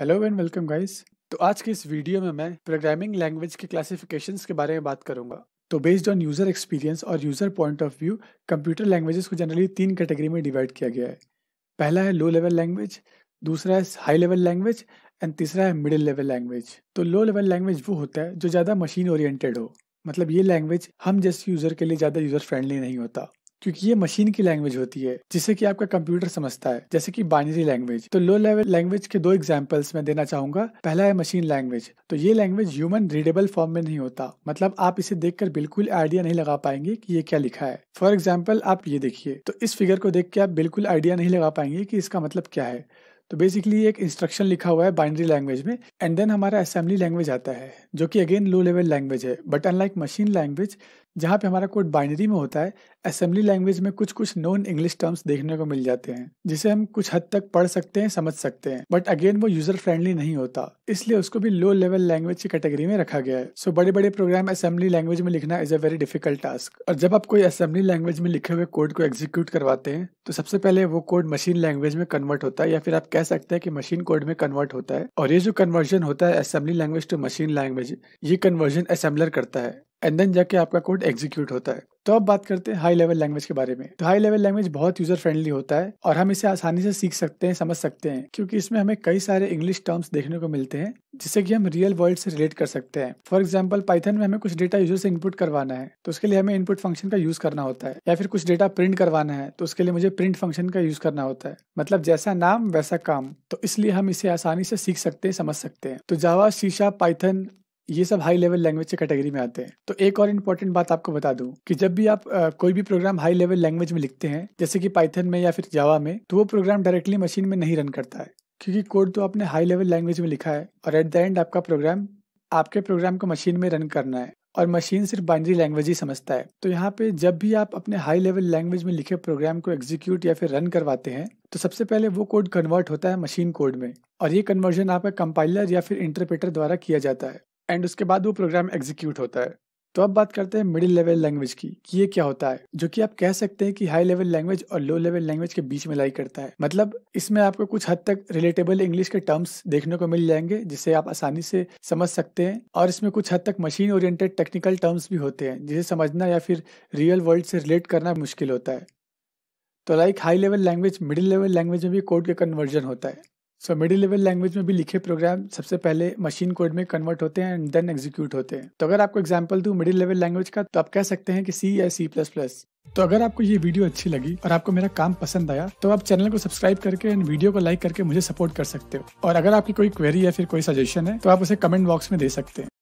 Hello and welcome guys तो आज के इस वीडियो में मैं प्रोग्रामिंग लैंग्वेज के क्लासिफिकेशंस के बारे में बात करूँगा। तो बेस्ड ऑन यूज़र एक्सपीरियंस और user point of view computer languages को जनरली तीन कैटेगरी में डिवाइड किया गया है। पहला है लो लेवल लैंग्वेज दूसरा है हाई लेवल लैंग्वेज एंड तीसरा है मिडिल लेवल लैंग्वेज तो लो लेवल लैंग्वेज वो होता है जो ज़्यादा मशीन ओरिएंटेड हो। मतलब ये लैंग्वेज हम जैसे यूज़र के लिए ज़्यादा यूज़र फ्रेंडली नहीं होता। क्योंकि ये मशीन की लैंग्वेज होती है, जिसे कि आपका कंप्यूटर समझता है, जैसे कि बाइनरी लैंग्वेज तो लो लेवल लैंग्वेज के दो एग्जांपल्स मैं देना चाहूँगा. पहला है मशीन लैंग्वेज तो ये लैंग्वेज ह्यूमन रीडेबल फॉर्म में नहीं होता. मतलब आप इसे देखकर बिल्कुल आइडिया नहीं लगा पाएँगे कि ये क्या लिखा है. फॉर एग्ज़ाम्पल आप ये देखिए. तो इस फिगर को देख के आप बिल्कुल आइडिया नहीं लगा पाएँगे कि इसका मतलब क्या है. तो बेसिकली एक इंस्ट्रक्शन लिखा हुआ है बाइनरी लैंग्वेज में एंड देन हमारा असेंबली लैंग्वेज आता है, जो कि अगेन लो लेवल लैंग्वेज है. बट अनलाइक मशीन लैंग्वेज जहाँ पे हमारा कोड बाइनरी में होता है असेंबली लैंग्वेज में कुछ कुछ नॉन इंग्लिश टर्म्स देखने को मिल जाते हैं जिसे हम कुछ हद तक पढ़ सकते हैं समझ सकते हैं। बट अगेन वो यूज़र फ्रेंडली नहीं होता इसलिए उसको भी लो लेवल लैंग्वेज की कैटेगरी में रखा गया है। सो so, बड़े बड़े प्रोग्राम असेंबली लैंग्वेज में लिखना is a very difficult task. और जब आप कोई असेंबली लैंग्वेज में लिखे हुए कोड को एग्जीक्यूट करवाते हैं तो सबसे पहले वो कोड मशीन लैंग्वेज में कन्वर्ट होता है या फिर आप कह सकते हैं कि मशीन कोड में कन्वर्ट होता है। और ये जो कन्वर्जन होता है assembly language to machine language ये कन्वर्जन असेंबलर करता है। एंड देन जाके आपका कोड एग्जीक्यूट होता है। तो अब बात करते हैं हाई लेवल लैंग्वेज के बारे में। तो हाई लेवल लैंग्वेज बहुत यूज़र फ्रेंडली होता है और हम इसे आसानी से सीख सकते हैं, समझ सकते हैं, क्योंकि इसमें हमें कई सारे इंग्लिश टर्म्स देखने को मिलते हैं जिससे कि हम रियल वर्ल्ड से रिलेट कर सकते हैं। फॉर एग्ज़ाम्पल पाइथन में हमें कुछ डेटा यूज़र से इनपुट करवाना है तो उसके लिए हमें इनपुट फ़ंक्शन का यूज़ करना होता है, या फिर कुछ डेटा प्रिंट करवाना है तो उसके लिए मुझे प्रिंट फ़ंक्शन का यूज़ करना होता है। मतलब जैसा नाम, वैसा काम। तो इसलिए हम इसे आसानी से सीख सकते हैं, समझ सकते हैं। तो जावा शीशा पाइथन ये सब हाई लेवल लैंग्वेज की कैटेगरी में आते हैं। तो एक और इम्पोर्टेंट बात आपको बता दूँ कि जब भी आप आ, कोई भी प्रोग्राम हाई लेवल लैंग्वेज में लिखते हैं जैसे कि पाइथन में या फिर जावा में तो वो प्रोग्राम डायरेक्टली मशीन में नहीं रन करता है। क्योंकि कोड तो आपने हाई लेवल लैंग्वेज में लिखा है और एट द एंड आपका प्रोग्राम आपके प्रोग्राम को मशीन में रन करना है और मशीन सिर्फ़ बाइनरी लैंग्वेज ही समझता है। तो यहाँ पे जब भी आप अपने हाई लेवल लैंग्वेज में लिखे प्रोग्राम को एग्जीक्यूट या फिर रन करवाते हैं तो सबसे पहले वो कोड कन्वर्ट होता है मशीन कोड में और ये कन्वर्जन आपका कंपाइलर या फिर इंटरप्रेटर द्वारा किया जाता है। एंड उसके बाद वो प्रोग्राम एग्जीक्यूट होता है। तो अब बात करते हैं मिडिल लेवल लैंग्वेज की, कि ये क्या होता है, जो कि आप कह सकते हैं कि हाई लेवल लैंग्वेज और लो लेवल लैंग्वेज के बीच में लाई करता है। मतलब इसमें आपको कुछ हद तक रिलेटेबल इंग्लिश के टर्म्स देखने को मिल जाएँगे, जिसे आप आसानी से समझ सकते हैं। और इसमें कुछ हद तक मशीन ओरिएंटेड टेक्निकल टर्म्स भी होते हैं, जिसे समझना या फिर रियल वर्ल्ड से रिलेट करना मुश्किल होता है। तो like high level language middle level language में भी कोड का कन्वर्जन होता है। सो मिडिल लेवल लैंग्वेज में भी लिखे प्रोग्राम सबसे पहले मशीन कोड में कन्वर्ट होते हैं एंड देन एग्जीक्यूट होते हैं। तो अगर आपको एग्ज़ाम्पल दू मिडिल लेवल लैंग्वेज का तो आप कह सकते हैं कि सी या सी प्लस प्लस तो अगर आपको ये वीडियो अच्छी लगी और आपको मेरा काम पसंद आया तो आप चैनल को सब्सक्राइब करके एंड वीडियो को लाइक करके मुझे सपोर्ट कर सकते हो। और अगर आपकी कोई क्वेरी या फिर कोई सजेशन है तो आप उसे कमेंट बॉक्स में दे सकते हैं।